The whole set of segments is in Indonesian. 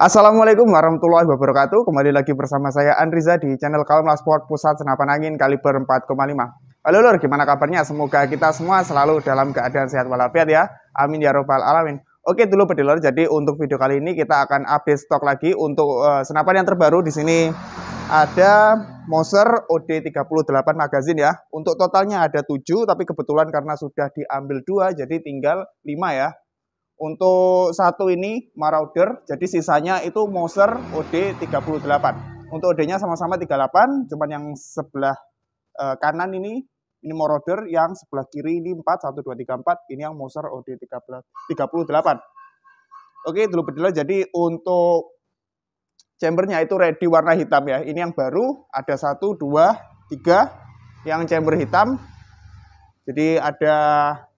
Assalamualaikum warahmatullahi wabarakatuh. Kembali lagi bersama saya Andriza di channel Kalmla Sport Pusat Senapan Angin kaliber 4,5. Halo lur, gimana kabarnya? Semoga kita semua selalu dalam keadaan sehat walafiat ya. Amin ya robbal alamin. Oke dulu pedilor, jadi untuk video kali ini kita akan update stok lagi untuk uh, senapan yang terbaru di sini ada Moser OD38 magazine ya. Untuk totalnya ada 7 tapi kebetulan karena sudah diambil dua jadi tinggal 5 ya. Untuk satu ini Marauder, jadi sisanya itu Moser OD 38. Untuk OD-nya sama-sama 38, cuman yang sebelah uh, kanan ini ini Marauder, yang sebelah kiri ini 4 1 2 3 4, ini yang Moser OD 38. Oke, dulu berdua jadi untuk chambernya itu ready warna hitam ya. Ini yang baru, ada 1 2 3 yang chamber hitam. Jadi ada Eh,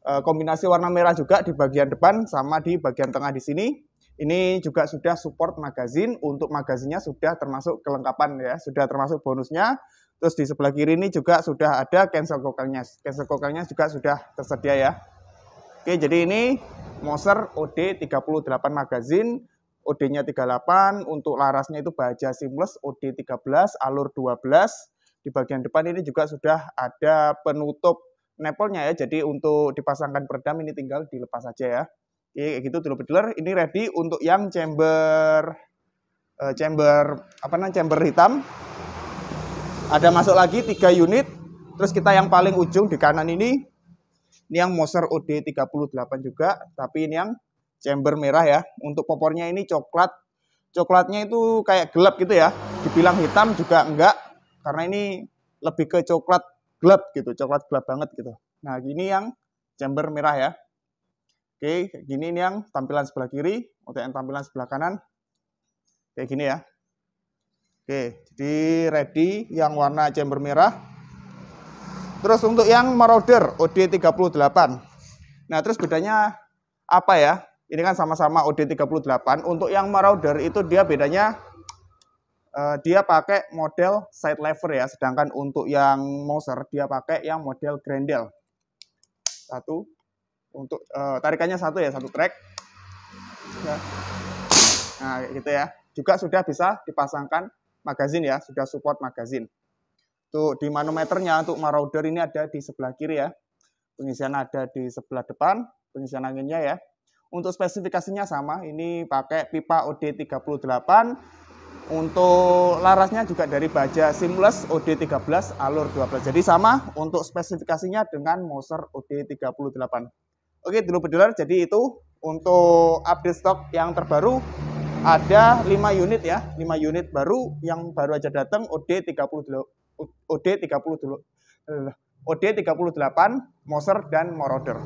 kombinasi warna merah juga di bagian depan sama di bagian tengah di sini. Ini juga sudah support magazine. Untuk magazinnya sudah termasuk kelengkapan ya, sudah termasuk bonusnya. Terus di sebelah kiri ini juga sudah ada cancel kokelnya. Cancel kokelnya juga sudah tersedia ya. Oke, jadi ini Moser OD 38 magazine. OD-nya 38, untuk larasnya itu baja seamless OD 13, alur 12. Di bagian depan ini juga sudah ada penutup nepelnya ya. Jadi untuk dipasangkan peredam ini tinggal dilepas saja ya. Oke, gitu dulu bediler. Ini ready untuk yang chamber uh, chamber apa namanya chamber hitam. Ada masuk lagi 3 unit. Terus kita yang paling ujung di kanan ini ini yang Moser OD 38 juga, tapi ini yang chamber merah ya. Untuk popornya ini coklat. Coklatnya itu kayak gelap gitu ya. Dibilang hitam juga enggak karena ini lebih ke coklat gelap gitu, coklat gelap banget gitu. Nah, gini yang chamber merah ya. Oke, gini ini yang tampilan sebelah kiri, untuk yang tampilan sebelah kanan. Kayak gini ya. Oke, jadi ready yang warna chamber merah. Terus untuk yang Marauder OD38. Nah, terus bedanya apa ya? Ini kan sama-sama OD38. Untuk yang Marauder itu dia bedanya uh, dia pakai model side lever ya, sedangkan untuk yang Moser dia pakai yang model Grendel. Satu untuk uh, tarikannya satu ya, satu track. Nah, gitu ya. Juga sudah bisa dipasangkan magazin ya, sudah support magazin. Tuh di manometernya untuk Marauder ini ada di sebelah kiri ya. Pengisian ada di sebelah depan, pengisian anginnya ya. Untuk spesifikasinya sama, ini pakai pipa OD38 untuk larasnya juga dari baja Seamless OD13 alur 12. Jadi sama untuk spesifikasinya dengan Moser OD38. Oke, dulu bediler. Jadi itu untuk update stok yang terbaru ada 5 unit ya, 5 unit baru yang baru aja datang OD30 OD30 OD38, Moser dan Moroder.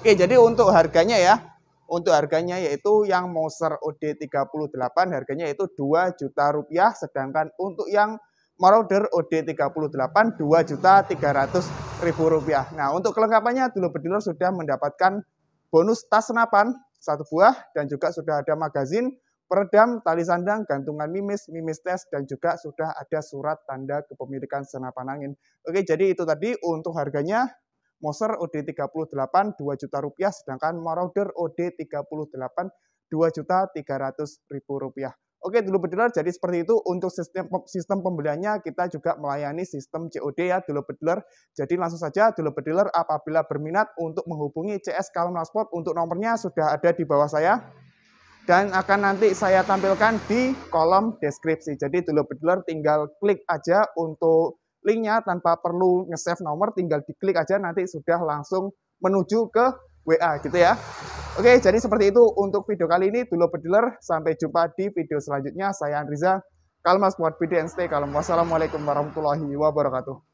Oke, jadi untuk harganya ya, untuk harganya yaitu yang Moser OD38 harganya yaitu 2 juta rupiah. Sedangkan untuk yang Marauder OD38 2 juta 300 ribu rupiah. Nah untuk kelengkapannya dulu berdilur sudah mendapatkan bonus tas senapan satu buah dan juga sudah ada magazin, peredam, tali sandang, gantungan mimis, mimis tes, dan juga sudah ada surat tanda kepemilikan senapan angin. Oke, jadi itu tadi untuk harganya Moser OD38 2 juta rupiah, sedangkan Marauder OD38 2 juta 300 ribu rupiah. Oke dulu bediler, jadi seperti itu untuk sistem sistem pembeliannya kita juga melayani sistem COD ya dulu bediler. Jadi langsung saja dulu bediler apabila berminat untuk menghubungi CS Kalmar Sport untuk nomornya sudah ada di bawah saya dan akan nanti saya tampilkan di kolom deskripsi. Jadi dulu bediler tinggal klik aja untuk linknya tanpa perlu nge-save nomor, tinggal diklik aja nanti sudah langsung menuju ke WA gitu ya. Oke, jadi seperti itu untuk video kali ini. Dulu pediler, sampai jumpa di video selanjutnya. Saya Andriza, Kalmas buat video and stay kalem. Wassalamualaikum warahmatullahi wabarakatuh.